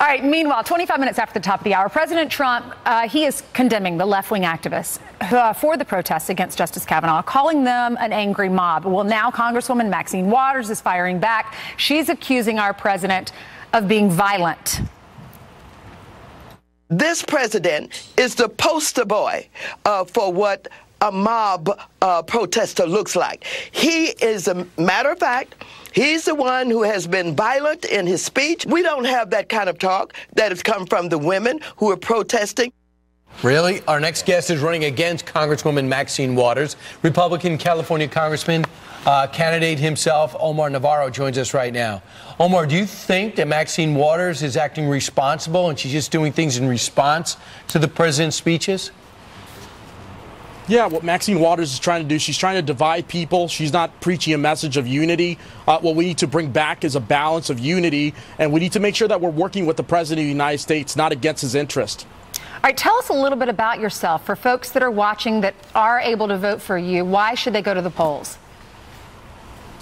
All right, meanwhile, 25 minutes after the top of the hour, President Trump, uh, he is condemning the left wing activists uh, for the protests against Justice Kavanaugh, calling them an angry mob. Well, now Congresswoman Maxine Waters is firing back. She's accusing our president of being violent. This president is the poster boy uh, for what a mob uh, protester looks like. He is, a matter of fact, he's the one who has been violent in his speech. We don't have that kind of talk that has come from the women who are protesting. Really? Our next guest is running against Congresswoman Maxine Waters. Republican California Congressman, uh, candidate himself, Omar Navarro, joins us right now. Omar, do you think that Maxine Waters is acting responsible and she's just doing things in response to the president's speeches? Yeah, what Maxine Waters is trying to do, she's trying to divide people. She's not preaching a message of unity. Uh, what we need to bring back is a balance of unity, and we need to make sure that we're working with the President of the United States, not against his interest. All right, tell us a little bit about yourself. For folks that are watching that are able to vote for you, why should they go to the polls?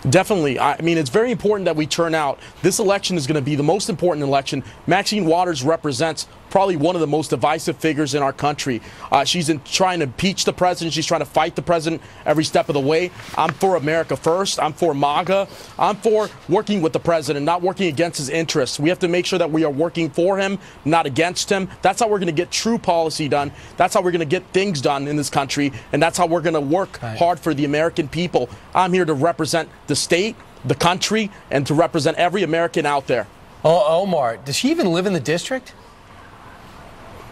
Definitely. I mean, it's very important that we turn out. This election is going to be the most important election. Maxine Waters represents probably one of the most divisive figures in our country. Uh, she's in, trying to impeach the president. She's trying to fight the president every step of the way. I'm for America first. I'm for MAGA. I'm for working with the president, not working against his interests. We have to make sure that we are working for him, not against him. That's how we're going to get true policy done. That's how we're going to get things done in this country. And that's how we're going to work right. hard for the American people. I'm here to represent the state, the country, and to represent every American out there. Oh, Omar, does she even live in the district?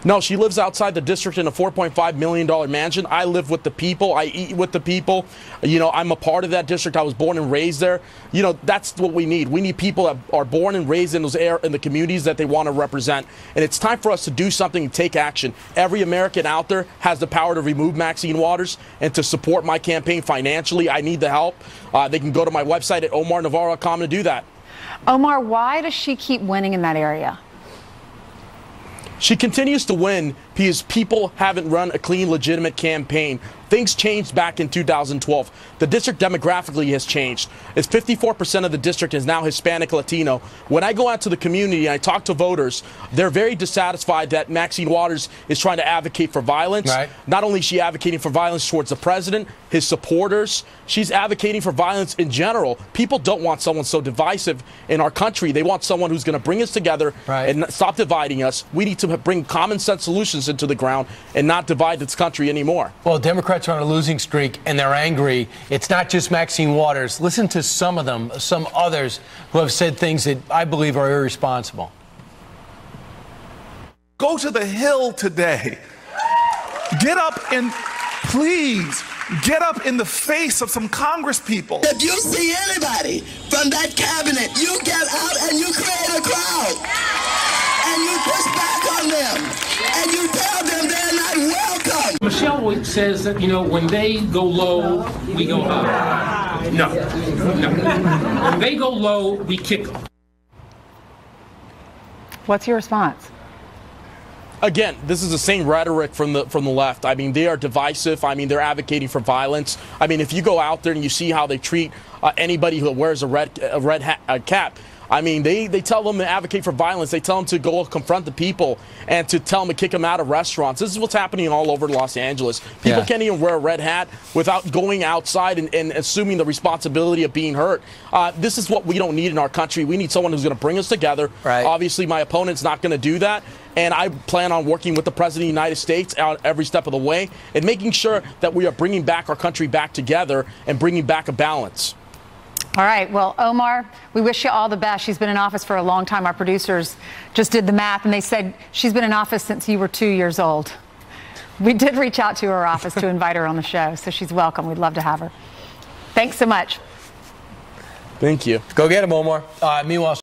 No, she lives outside the district in a $4.5 million mansion. I live with the people. I eat with the people. You know, I'm a part of that district. I was born and raised there. You know, that's what we need. We need people that are born and raised in those air in the communities that they want to represent. And it's time for us to do something and take action. Every American out there has the power to remove Maxine Waters and to support my campaign financially. I need the help. Uh, they can go to my website at omarnavarro.com to do that. Omar, why does she keep winning in that area? She continues to win because people haven't run a clean, legitimate campaign. Things changed back in 2012. The district demographically has changed. It's 54% of the district is now Hispanic Latino. When I go out to the community and I talk to voters, they're very dissatisfied that Maxine Waters is trying to advocate for violence. Right. Not only is she advocating for violence towards the president, his supporters, she's advocating for violence in general. People don't want someone so divisive in our country. They want someone who's going to bring us together right. and stop dividing us. We need to bring common sense solutions into the ground and not divide this country anymore. Well, Democrats are on a losing streak and they're angry. It's not just Maxine Waters. Listen to some of them, some others who have said things that I believe are irresponsible. Go to the Hill today. Get up and please get up in the face of some Congress people. If you see anybody from that cabinet, you get out and you welcome. Michelle says that, you know, when they go low, we go high. No. No. When they go low, we kick them. What's your response? again, this is the same rhetoric from the from the left. I mean, they are divisive. I mean, they're advocating for violence. I mean, if you go out there and you see how they treat uh, anybody who wears a red a red hat, a cap, I mean, they, they tell them to advocate for violence. They tell them to go confront the people and to tell them to kick them out of restaurants. This is what's happening all over Los Angeles. People yeah. can't even wear a red hat without going outside and, and assuming the responsibility of being hurt. Uh, this is what we don't need in our country. We need someone who's going to bring us together. Right. Obviously, my opponent's not going to do that. And I plan on working with the President of the United States out every step of the way and making sure that we are bringing back our country back together and bringing back a balance. All right. Well, Omar, we wish you all the best. She's been in office for a long time. Our producers just did the math, and they said she's been in office since you were two years old. We did reach out to her office to invite her on the show, so she's welcome. We'd love to have her. Thanks so much. Thank you. Go get him, Omar. Uh, meanwhile,